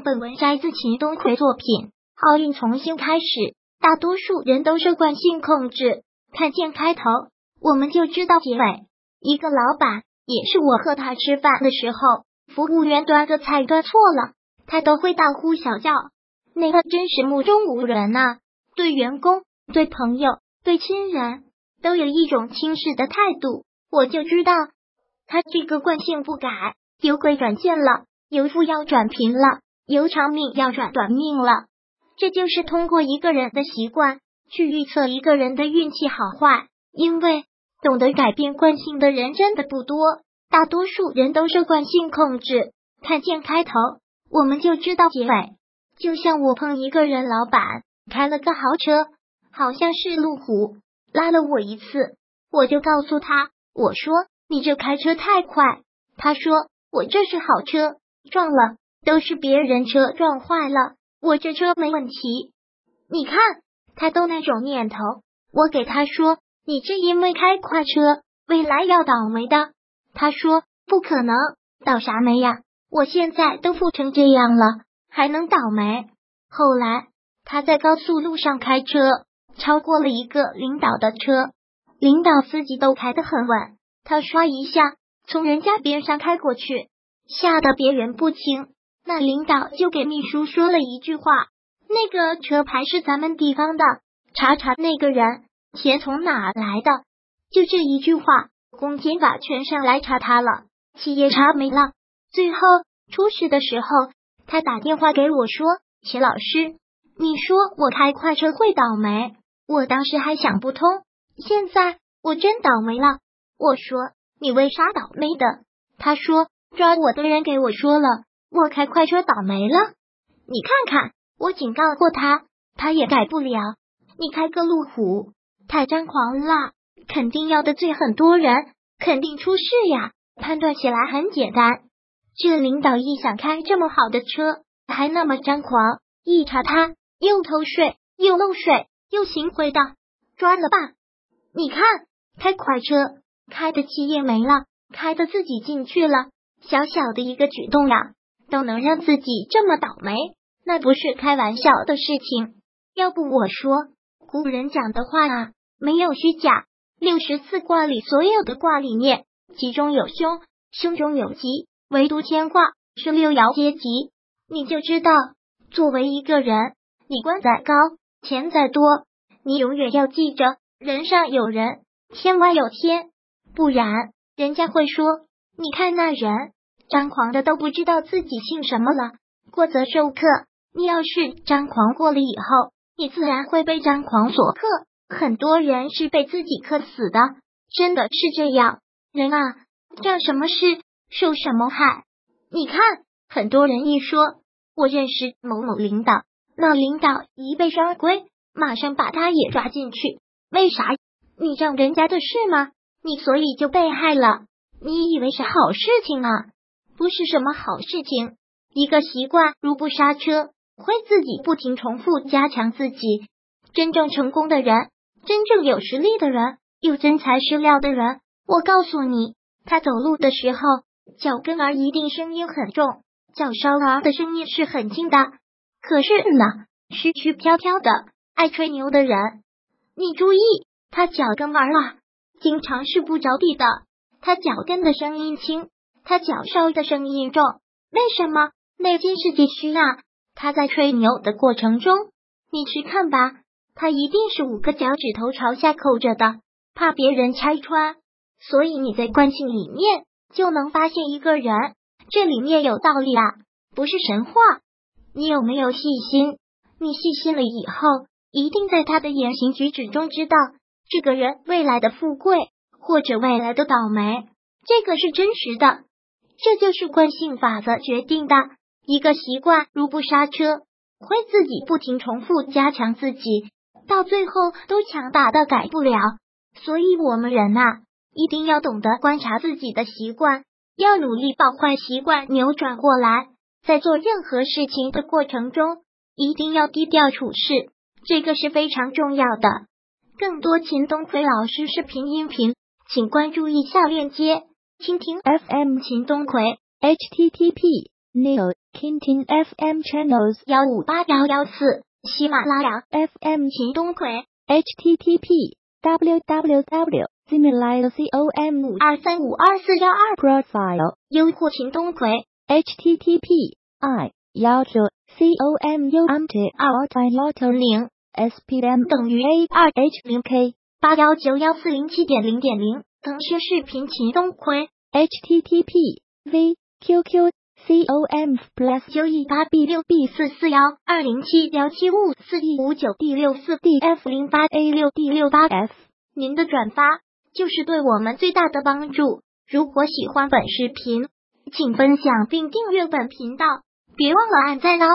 本文摘自秦东魁作品。奥运重新开始，大多数人都受惯性控制。看见开头，我们就知道结尾。一个老板，也是我和他吃饭的时候，服务员端个菜端错了，他都会大呼小叫，那个真是目中无人呐。对员工、对朋友、对亲人，都有一种轻视的态度。我就知道，他这个惯性不改，由贵转贱了，由富要转贫了，由长命要转短命了。这就是通过一个人的习惯去预测一个人的运气好坏，因为懂得改变惯性的人真的不多，大多数人都受惯性控制。看见开头，我们就知道结尾。就像我碰一个人，老板开了个豪车，好像是路虎，拉了我一次，我就告诉他，我说你这开车太快。他说我这是好车，撞了都是别人车撞坏了。我这车没问题，你看他都那种念头。我给他说：“你这因为开快车，未来要倒霉的。”他说：“不可能，倒啥霉呀？我现在都富成这样了，还能倒霉？”后来他在高速路上开车，超过了一个领导的车，领导司机都开得很稳，他刷一下从人家边上开过去，吓得别人不轻。那领导就给秘书说了一句话：“那个车牌是咱们地方的，查查那个人钱从哪来的。”就这一句话，公检法全上来查他了，企业查没了。最后出事的时候，他打电话给我说：“钱老师，你说我开快车会倒霉，我当时还想不通，现在我真倒霉了。”我说：“你为啥倒霉的？”他说：“抓我的人给我说了。”我开快车倒霉了，你看看，我警告过他，他也改不了。你开个路虎，太张狂了，肯定要得罪很多人，肯定出事呀。判断起来很简单，这领导一想开这么好的车，还那么张狂，一查他又偷税又漏税又行贿的，抓了吧？你看，开快车开的企业没了，开的自己进去了，小小的一个举动呀。都能让自己这么倒霉，那不是开玩笑的事情。要不我说，古人讲的话啊，没有虚假。六十四卦里所有的卦里面，吉中有凶，凶中有吉，唯独天卦是六爻皆吉。你就知道，作为一个人，你官再高，钱再多，你永远要记着，人上有人，天外有天，不然人家会说，你看那人。张狂的都不知道自己姓什么了，过则受克。你要是张狂过了以后，你自然会被张狂所克。很多人是被自己克死的，真的是这样。人啊，干什么事受什么害。你看，很多人一说我认识某某领导，那领导一被双规，马上把他也抓进去。为啥？你让人家的事吗？你所以就被害了。你以为是好事情啊？不是什么好事情。一个习惯如不刹车，会自己不停重复加强自己。真正成功的人，真正有实力的人，有真材实料的人，我告诉你，他走路的时候脚跟儿一定声音很重，脚梢儿的声音是很轻的。可是呢，虚虚飘飘的爱吹牛的人，你注意，他脚跟儿啊，经常是不着地的，他脚跟的声音轻。他脚上的声音重，为什么？内心是急需啊！他在吹牛的过程中，你去看吧，他一定是五个脚趾头朝下扣着的，怕别人拆穿。所以你在惯性里面就能发现一个人，这里面有道理啊，不是神话。你有没有细心？你细心了以后，一定在他的言行举止中知道这个人未来的富贵或者未来的倒霉，这个是真实的。这就是惯性法则决定的一个习惯，如不刹车，会自己不停重复加强自己，到最后都强大的改不了。所以，我们人呐，一定要懂得观察自己的习惯，要努力把坏习惯扭转过来。在做任何事情的过程中，一定要低调处事，这个是非常重要的。更多秦东奎老师视频音频，请关注一下链接。蜻蜓 FM 秦东魁，http Neil Kintin FM Channels 幺五八幺幺四，喜马拉雅 FM 秦东魁，http://www.zimulai.com. 五二三五二四幺二 profile 优酷秦东魁 HTTP I 幺九 com u m t 二 i lotto 零 SPM 等于 A 二 H 零 K 八幺九幺四零七点零点零。腾讯视频秦东魁 HTTP V QQ com plus 九一八 B 六 B 四四幺二零七幺七五四一五九 D 六四 D F 零八 A 六 D 六八 F 您的转发就是对我们最大的帮助。如果喜欢本视频，请分享并订阅本频道，别忘了按赞哦。